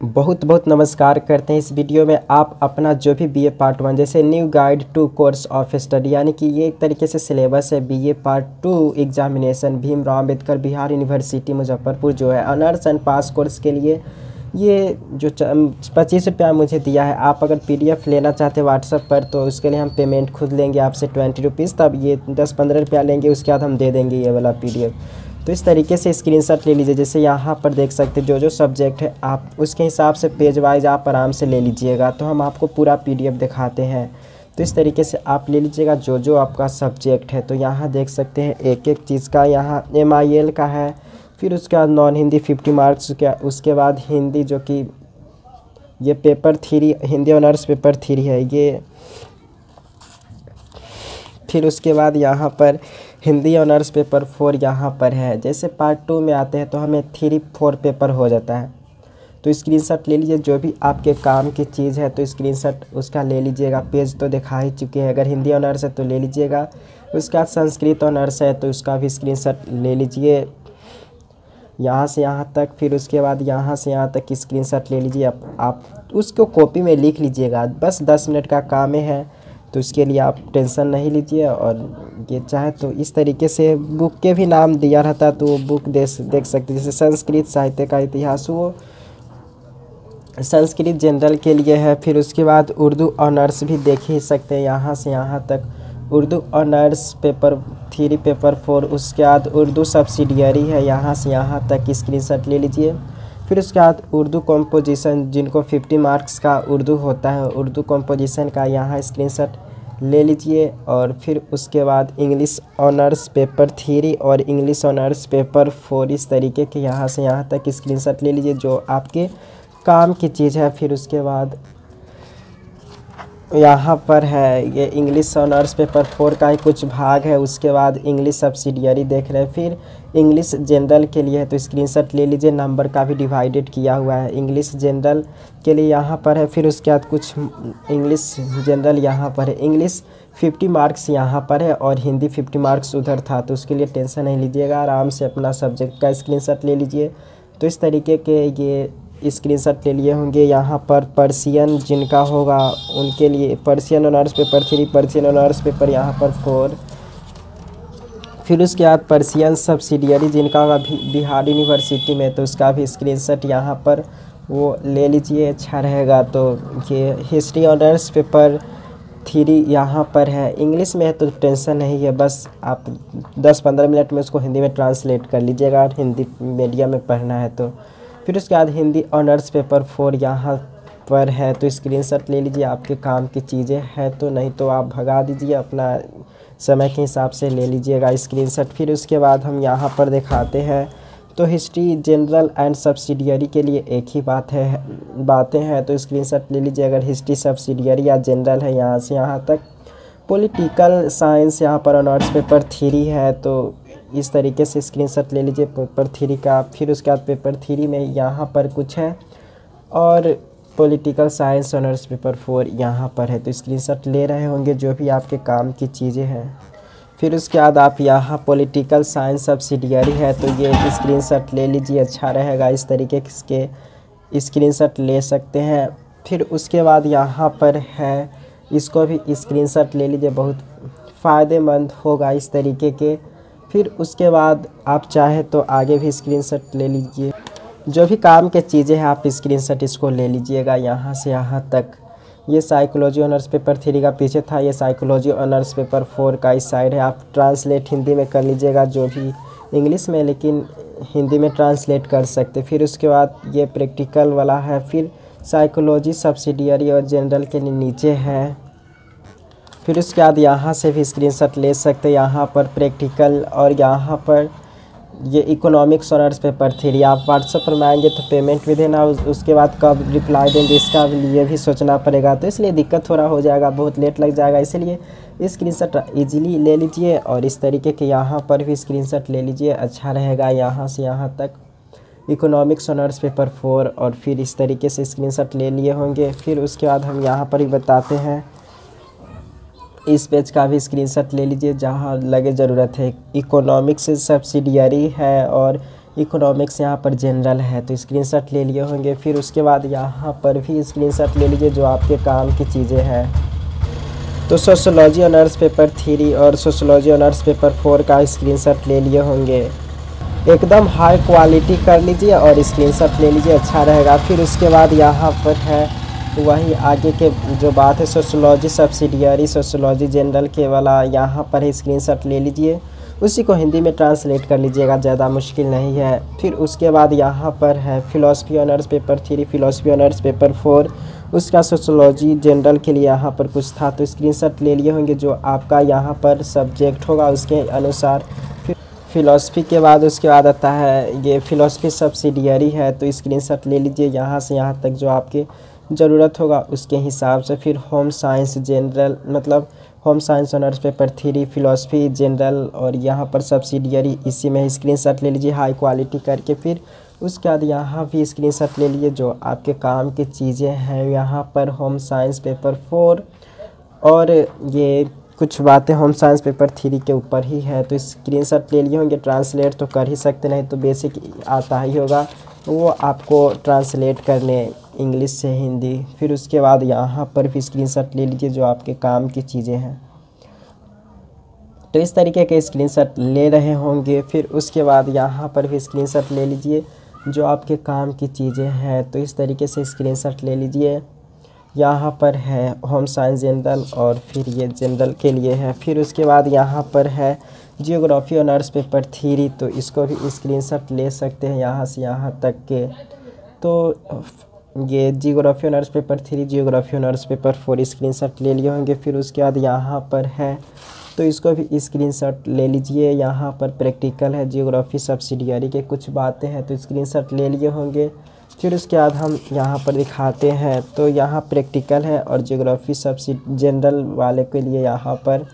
बहुत बहुत नमस्कार करते हैं इस वीडियो में। आप अपना जो भी बीए पार्ट वन जैसे new guide to course of study यानी कि ये एक तरीके से सिलेबस है। BA part two examination Bhimrao Ambedkar Bihar university Muzaffarpur जो है। ऑनर्स एंड पास कोर्स के लिए ये जो पच्चीस रुपया मुझे दिया है। आप अगर पीडीएफ लेना चाहते हैं व्हाट्सअप पर तो उसके लिए हम पेमेंट खुद लेंगे आपसे ट्वेंटी रुपीज़ तब ये दस पंद्रह रुपया लेंगे, उसके बाद हम दे देंगे ये वाला पीडीएफ तो इस तरीके से स्क्रीनशॉट ले लीजिए। जैसे यहाँ पर देख सकते जो जो सब्जेक्ट है, आप उसके हिसाब से पेज वाइज आप आराम से ले लीजिएगा। तो हम आपको पूरा पीडीएफ दिखाते हैं। तो इस तरीके से आप ले लीजिएगा जो जो आपका सब्जेक्ट है। तो यहाँ देख सकते हैं एक एक चीज़ का यहाँ एमआईएल का है। फिर उसके बाद नॉन हिंदी फिफ्टी मार्क्स का, उसके बाद हिंदी जो कि ये paper three Hindi honours paper three है ये। फिर उसके बाद यहाँ पर हिंदी ऑनर्स पेपर फोर यहाँ पर है। जैसे पार्ट टू में आते हैं तो हमें थ्री फोर पेपर हो जाता है। तो स्क्रीनशॉट ले लीजिए जो भी आपके काम की चीज़ है तो स्क्रीनशॉट उसका ले लीजिएगा। पेज तो दिखा ही चुके हैं। अगर हिंदी ऑनर्स है तो ले लीजिएगा। उसके बाद संस्कृत ऑनर्स है तो उसका भी स्क्रीनशॉट ले लीजिए। यहाँ से यहाँ तक फिर उसके बाद यहाँ से यहाँ तक स्क्रीनशॉट ले लीजिए। आप, आप उसको कॉपी में लिख लीजिएगा। बस दस मिनट का काम है तो उसके लिए आप टेंशन नहीं लीजिए और ये चाहे तो इस तरीके से बुक के भी नाम दिया रहता तो वो बुक दे देख सकते, जैसे संस्कृत साहित्य का इतिहास वो संस्कृत जनरल के लिए है, फिर उसके बाद उर्दू ऑनर्स भी देख ही सकते हैं, यहाँ से यहाँ तक। Urdu honours paper three paper four उसके बाद उर्दू सब्सिडियरी है, यहाँ से यहाँ तक स्क्रीनशॉट ले लीजिए। फिर उसके बाद उर्दू कॉम्पोजिशन जिनको 50 मार्क्स का उर्दू होता है, उर्दू कॉम्पोजिशन का यहाँ स्क्रीनशॉट ले लीजिए और फिर उसके बाद इंग्लिश ऑनर्स पेपर थ्री और इंग्लिश ऑनर्स पेपर फोर इस तरीके के यहाँ से यहाँ तक स्क्रीनशॉट ले लीजिए जो आपके काम की चीज़ है। फिर उसके बाद यहाँ पर है, ये इंग्लिश ऑनर्स पेपर फोर का ही कुछ भाग है, उसके बाद इंग्लिश सब्सिडियरी देख रहे हैं, फिर इंग्लिश जनरल के लिए है तो स्क्रीनशॉट ले लीजिए नंबर का भी डिवाइडेड किया हुआ है इंग्लिश जनरल के लिए यहाँ पर है, फिर उसके बाद कुछ इंग्लिश जनरल यहाँ पर है इंग्लिश फिफ्टी मार्क्स यहाँ पर है और हिंदी फिफ्टी मार्क्स उधर था तो उसके लिए टेंशन नहीं लीजिएगा, आराम से अपना सब्जेक्ट का स्क्रीन ले लीजिए। तो इस तरीके के ये स्क्रीनशॉट ले लिए होंगे। यहाँ पर पर्सियन जिनका होगा, उनके लिए Persian honours paper three Persian honours paper, यहाँ पर फोर फिर उसके बाद पर्सियन सब्सिडियरी जिनका होगा बिहार यूनिवर्सिटी में तो उसका भी स्क्रीनशॉट यहाँ पर वो ले लीजिए अच्छा रहेगा। तो ये हिस्ट्री ऑनर्स पेपर थ्री यहाँ पर है। इंग्लिश में है तो टेंशन नहीं है, बस आप 10-15 मिनट में उसको हिंदी में ट्रांसलेट कर लीजिएगा हिंदी मीडियम में पढ़ना है तो। फिर उसके बाद हिंदी ऑनर्स पेपर फोर यहाँ पर है तो स्क्रीनशॉट ले लीजिए, आपके काम की चीज़ें हैं तो नहीं तो आप भगा दीजिए, अपना समय के हिसाब से ले लीजिएगा स्क्रीनशॉट। फिर उसके बाद हम यहाँ पर दिखाते हैं तो हिस्ट्री जनरल एंड सब्सिडियरी के लिए एक ही बात है, बातें हैं तो स्क्रीनशॉट ले लीजिए, अगर हिस्ट्री सब्सिडियरी या जनरल है यहाँ से यहाँ तक। पॉलिटिकल साइंस यहाँ पर ऑनर्स पेपर थ्री है तो इस तरीके से स्क्रीनशॉट ले लीजिए पेपर थ्री का। फिर उसके बाद पेपर थ्री में यहाँ पर कुछ है और political science honours paper four यहाँ पर है। तो स्क्रीनशॉट ले रहे होंगे जो भी आपके काम की चीज़ें हैं। फिर उसके बाद आप यहाँ पॉलिटिकल साइंस सब्सिडियरी है तो ये स्क्रीनशॉट ले लीजिए अच्छा रहेगा। इस तरीके के स्क्रीनशॉट ले सकते हैं। फिर उसके बाद यहाँ पर है, इसको भी स्क्रीनशॉट ले लीजिए, बहुत फ़ायदेमंद होगा इस तरीके के। फिर उसके बाद आप चाहे तो आगे भी स्क्रीनशॉट ले लीजिए। जो भी काम के चीज़ें हैं, आप स्क्रीनशॉट इसको ले लीजिएगा यहाँ से यहाँ तक। ये साइकोलॉजी ऑनर्स पेपर थ्री का पीछे था, ये साइकोलॉजी ऑनर्स पेपर फोर का इस साइड है। आप ट्रांसलेट हिंदी में कर लीजिएगा जो भी इंग्लिश में, लेकिन हिंदी में ट्रांसलेट कर सकते। फिर उसके बाद ये प्रैक्टिकल वाला है, फिर साइकोलॉजी सब्सिडियरी और जनरल के नीचे है। फिर उसके बाद यहाँ से भी स्क्रीनशॉट ले सकते हैं। यहाँ पर प्रैक्टिकल और यहाँ पर ये इकोनॉमिक्स ऑनर्स पेपर थ्री आप व्हाट्सअप पर आएँगे तो पेमेंट भी देना उस, उसके बाद कब रिप्लाई देंगे इसका लिए भी सोचना पड़ेगा। तो इसलिए दिक्कत थोड़ा हो जाएगा बहुत लेट लग जाएगा। इसलिए स्क्रीनशॉट ईजिली ले लीजिए और इस तरीके के यहाँ पर भी स्क्रीनशॉट ले लीजिए अच्छा रहेगा। यहाँ से यहाँ तक इकोनॉमिक्स ऑनर्स पेपर फोर और फिर इस तरीके से स्क्रीनशॉट ले लिए होंगे। फिर उसके बाद हम यहाँ पर ही बताते हैं। इस पेज का भी स्क्रीनशॉट ले लीजिए, जहाँ लगे ज़रूरत है। इकोनॉमिक्स सब्सिडियरी है और इकोनॉमिक्स यहाँ पर जनरल है तो स्क्रीनशॉट ले लिए होंगे। फिर उसके बाद यहाँ पर भी स्क्रीनशॉट ले लीजिए, जो आपके काम की चीज़ें हैं। तो सोशोलॉजी ऑनर्स पेपर थ्री और सोशोलॉजी ऑनर्स पेपर फोर का स्क्रीनशॉट ले लिए होंगे। एकदम हाई क्वालिटी कर लीजिए और स्क्रीनशॉट ले लीजिए अच्छा रहेगा। फिर उसके बाद यहाँ पर है वही आगे के जो बात है सोशोलॉजी सब्सिडियरी सोशोलॉजी जनरल के वाला यहाँ पर ही स्क्रीनशॉट ले लीजिए। उसी को हिंदी में ट्रांसलेट कर लीजिएगा, ज़्यादा मुश्किल नहीं है। फिर उसके बाद यहाँ पर है philosophy honours paper three philosophy honours paper four उसका सोशोलॉजी जनरल के लिए यहाँ पर कुछ था तो स्क्रीनशॉट ले लिए होंगे जो आपका यहाँ पर सब्जेक्ट होगा उसके अनुसार। फिर फ़िलासफ़ी के बाद, उसके बाद आता है, ये फ़िलासफ़ी सब्सिडियरी है तो स्क्रीनशॉट ले लीजिए यहाँ से, यहाँ तक जो आपके ज़रूरत होगा उसके हिसाब से। फिर होम साइंस जनरल मतलब home science honours paper three philosophy general और यहाँ पर सब्सिडियरी इसी में स्क्रीनशॉट ले लीजिए हाई क्वालिटी करके। फिर उसके बाद यहाँ भी स्क्रीनशॉट ले लीजिए जो आपके काम की चीज़ें हैं। यहाँ पर होम साइंस पेपर फोर और ये कुछ बातें होम साइंस पेपर थ्री के ऊपर ही है। तो स्क्रीनशॉट ले लिए होंगे ट्रांसलेट तो कर ही सकते नहीं तो बेसिक आता ही होगा। वो आपको ट्रांसलेट करने इंग्लिश से हिंदी, फिर उसके बाद यहाँ पर भी स्क्रीनशॉट ले लीजिए जो आपके काम की चीज़ें हैं। तो इस तरीके के स्क्रीनशॉट ले रहे होंगे, फिर उसके बाद यहाँ पर भी स्क्रीनशॉट ले लीजिए जो आपके काम की चीज़ें हैं। तो इस तरीके से स्क्रीनशॉट ले लीजिए। यहाँ पर है होम साइंस जनरल और फिर ये जनरल के लिए है। फिर उसके बाद यहाँ पर है जियोग्राफी ऑनर्स पेपर थ्री तो इसको भी स्क्रीनशॉट ले सकते हैं यहाँ से यहाँ तक के। तो ये geography honours paper three geography honours paper four screenshot ले लिए होंगे, फिर उसके बाद यहाँ पर है तो इसको भी स्क्रीनशॉट ले लीजिए। यहाँ पर प्रैक्टिकल है जियोग्राफी सब्सिडियरी के कुछ बातें हैं तो स्क्रीनशॉट ले लिए होंगे। फिर उसके बाद हम यहाँ पर दिखाते हैं तो यहाँ प्रैक्टिकल है और जियोग्राफी सब्सिड जनरल वाले के लिए यहाँ पर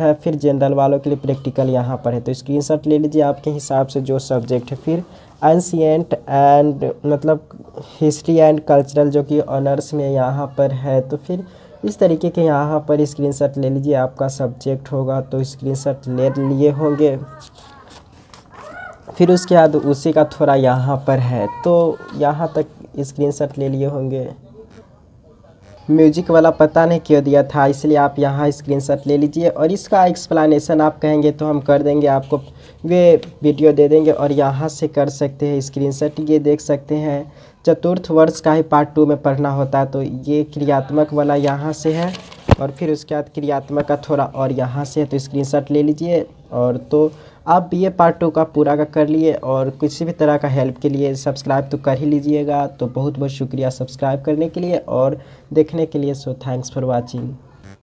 है, फिर जनरल वालों के लिए प्रैक्टिकल यहाँ पर है। तो स्क्रीनशॉट ले लीजिए आपके हिसाब से जो सब्जेक्ट है। फिर एंशियंट एंड मतलब हिस्ट्री एंड कल्चरल जो कि ऑनर्स में यहाँ पर है तो फिर इस तरीके के यहाँ पर स्क्रीनशॉट ले लीजिए, आपका सब्जेक्ट होगा तो स्क्रीनशॉट ले लिए होंगे। फिर उसके बाद उसी का थोड़ा यहाँ पर है तो यहाँ तक स्क्रीनशॉट ले लिए होंगे। म्यूज़िक वाला पता नहीं क्यों दिया था, इसलिए आप यहाँ स्क्रीनशॉट ले लीजिए और इसका एक्सप्लेनेशन आप कहेंगे तो हम कर देंगे, आपको वे वीडियो दे देंगे और यहाँ से कर सकते हैं स्क्रीनशॉट ये देख सकते हैं, चतुर्थ वर्ष का ही पार्ट टू में पढ़ना होता है तो ये क्रियात्मक वाला यहाँ से है और फिर उसके बाद क्रियात्मक का थोड़ा और यहाँ से है तो स्क्रीनशॉट ले लीजिए और तो आप बी ए पार्ट टू का पूरा का कर लिए और किसी भी तरह का हेल्प के लिए सब्सक्राइब तो कर ही लीजिएगा। तो बहुत बहुत शुक्रिया सब्सक्राइब करने के लिए और देखने के लिए। So thanks for watching